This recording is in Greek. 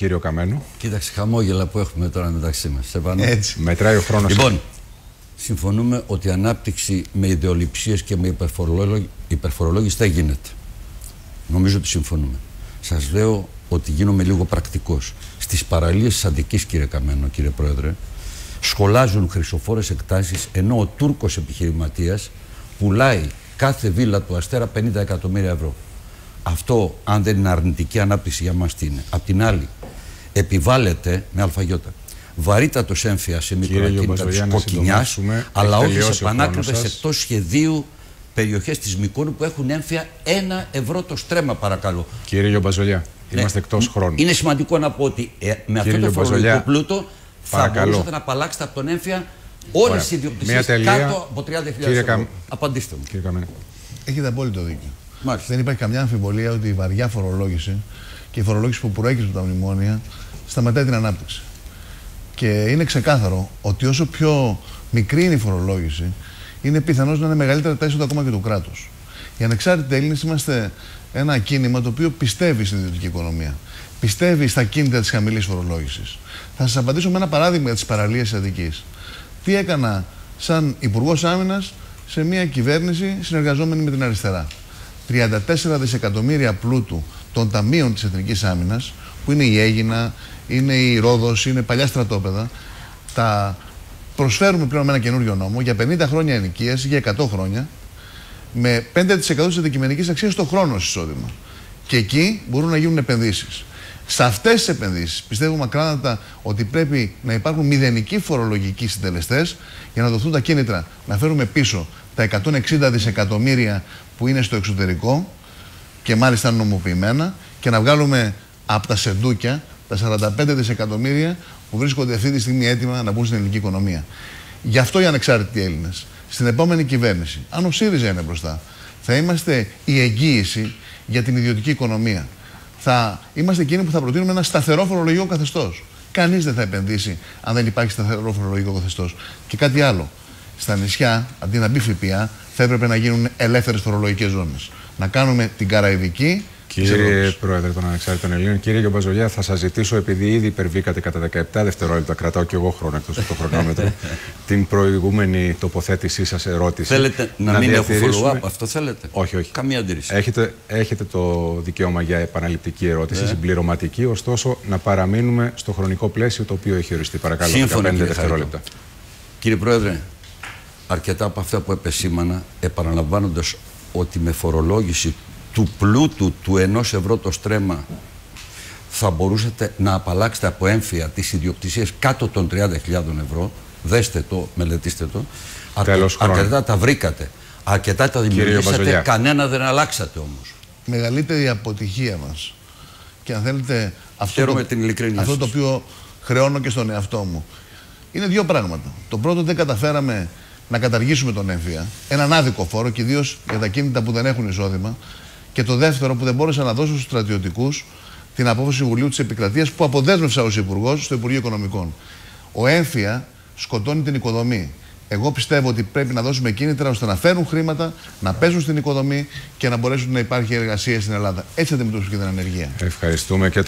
κύριο Καμένο. Κοίταξε, χαμόγελα που έχουμε τώρα μεταξύ μας. Έτσι. Μετράει ο χρόνος. Λοιπόν, συμφωνούμε ότι η ανάπτυξη με ιδεολειψίες και με υπερφορολόγηση θα γίνεται. Νομίζω ότι συμφωνούμε. Σας λέω ότι γίνομαι λίγο πρακτικός. Στις παραλίες της Αντικής, κύριε Καμένο, κύριε Πρόεδρε, σχολάζουν χρυσοφόρες εκτάσεις ενώ ο Τούρκος επιχειρηματίας πουλάει κάθε βίλα του Αστέρα 50 εκατομμύρια ευρώ. Αυτό, αν δεν είναι αρνητική ανάπτυξη για μας, τι είναι; Απ' την άλλη, επιβάλλεται με αλφαγιώτα βαρύτατο έμφυα σε μικροκίνητα της Κοκκινιάς, αλλά όχι σε πανάκριβες εκτό σχεδίου περιοχές της Μικόνου που έχουν έμφυα ένα ευρώ το στρέμμα, παρακαλώ. Κύριε Γιομπαζολιά, ναι. είμαστε εκτός χρόνου. Είναι σημαντικό να πω ότι ε, με αυτό το φορολογικό πλούτο θα παρακαλώ. μπορούσατε να απαλλάξετε από τον έμφυα όλες τι ιδιοκτησίες κάτω από 30.000 ευρώ. Απαντήστε μου. Κύριε Καμένα. Έχετε απόλυτο δίκιο. Μάλιστα. Δεν υπάρχει καμιά αμφιβολία ότι η βαριά φορολόγηση και η φορολόγηση που προέκυψε από τα μνημόνια σταματάει την ανάπτυξη. Και είναι ξεκάθαρο ότι όσο πιο μικρή είναι η φορολόγηση, είναι πιθανός να είναι μεγαλύτερα τα έσοδα ακόμα και του κράτους. Οι ανεξάρτητοι Έλληνες είμαστε ένα κίνημα το οποίο πιστεύει στην ιδιωτική οικονομία. Πιστεύει στα κίνητρα της χαμηλής φορολόγησης. Θα σας απαντήσω με ένα παράδειγμα τη παραλία της Αττικής. Τι έκανα σαν Υπουργός Άμυνας σε μια κυβέρνηση συνεργαζόμενη με την αριστερά. 34 δισεκατομμύρια πλούτου των ταμείων της Εθνικής Άμυνας, που είναι η Έγινα, είναι η Ρόδος, είναι παλιά στρατόπεδα, τα προσφέρουμε πλέον με ένα καινούριο νόμο για 50 χρόνια ενοικίαση, για 100 χρόνια, με 5% της αντικειμενικής αξίας το χρόνο εισόδημα. Και εκεί μπορούν να γίνουν επενδύσεις. Σε αυτές τις επενδύσεις πιστεύουμε ακράδαντα ότι πρέπει να υπάρχουν μηδενικοί φορολογικοί συντελεστές για να δοθούν τα κίνητρα να φέρουμε πίσω τα 160 δισεκατομμύρια που είναι στο εξωτερικό και μάλιστα νομοποιημένα και να βγάλουμε από τα σεντούκια τα 45 δισεκατομμύρια που βρίσκονται αυτή τη στιγμή έτοιμα να μπουν στην ελληνική οικονομία. Γι' αυτό οι ανεξάρτητοι Έλληνες στην επόμενη κυβέρνηση, αν ο ΣΥΡΙΖΑ είναι μπροστά, θα είμαστε η εγγύηση για την ιδιωτική οικονομία. Θα είμαστε εκείνοι που θα προτείνουμε ένα σταθερό φορολογικό καθεστώς. Κανείς δεν θα επενδύσει αν δεν υπάρχει σταθερό φορολογικό καθεστώς. Και κάτι άλλο. Στα νησιά, αντί να μπει ΦΠΑ, θα έπρεπε να γίνουν ελεύθερες φορολογικές ζώνες. Να κάνουμε την Καραϊβική Κύριε Πρόεδρε των Ανεξάρτητων Ελλήνων, κύριε Γιομπαζολιά, θα σας ζητήσω, επειδή ήδη υπερβήκατε κατά 17 δευτερόλεπτα, κρατάω και εγώ χρόνο εκτός από το χρονόμετρο, την προηγούμενη τοποθέτησή σας ερώτηση. Θέλετε να, να μην έχω follow-up, αυτό θέλετε; Όχι, όχι. Καμία αντίρρηση. Έχετε, έχετε το δικαίωμα για επαναληπτική ερώτηση, ε. συμπληρωματική, ωστόσο να παραμείνουμε στο χρονικό πλαίσιο το οποίο έχει οριστεί. Παρακαλώ, Σύμφωνα, 15 δευτερόλεπτα. Κύριε Πρόεδρε, αρκετά από αυτά που επεσήμανα, επαναλαμβάνοντας ότι με φορολόγηση του πλούτου του ενός ευρώ το στρέμμα θα μπορούσατε να απαλλάξετε από έμφυα τις ιδιοκτησίες κάτω των 30.000 ευρώ. Δέστε το, μελετήστε το. Τέλος αρκετά τα βρήκατε. Αρκετά τα δημιουργήσατε. Κανένα δεν αλλάξατε όμως. Μεγαλύτερη αποτυχία μας. Και αν θέλετε αυτό, το, την αυτό το οποίο χρεώνω και στον εαυτό μου. Είναι δύο πράγματα. Το πρώτο δεν καταφέραμε να καταργήσουμε τον έμφυα. Έναν άδικο φόρο και ιδίως για τα κίνητα που δεν έχουν εισόδημα. Και το δεύτερο που δεν μπόρεσα να δώσω στους στρατιωτικούς την απόφαση Συμβουλίου της Επικρατείας που αποδέσμευσα ως Υπουργός στο Υπουργείο Οικονομικών. Ο έμφυα σκοτώνει την οικοδομή. Εγώ πιστεύω ότι πρέπει να δώσουμε κίνητρα ώστε να φέρουν χρήματα, να παίζουν στην οικοδομή και να μπορέσουν να υπάρχει εργασία στην Ελλάδα. Έτσι θα αντιμετωπίσουμε και την ανεργία. Ευχαριστούμε και τον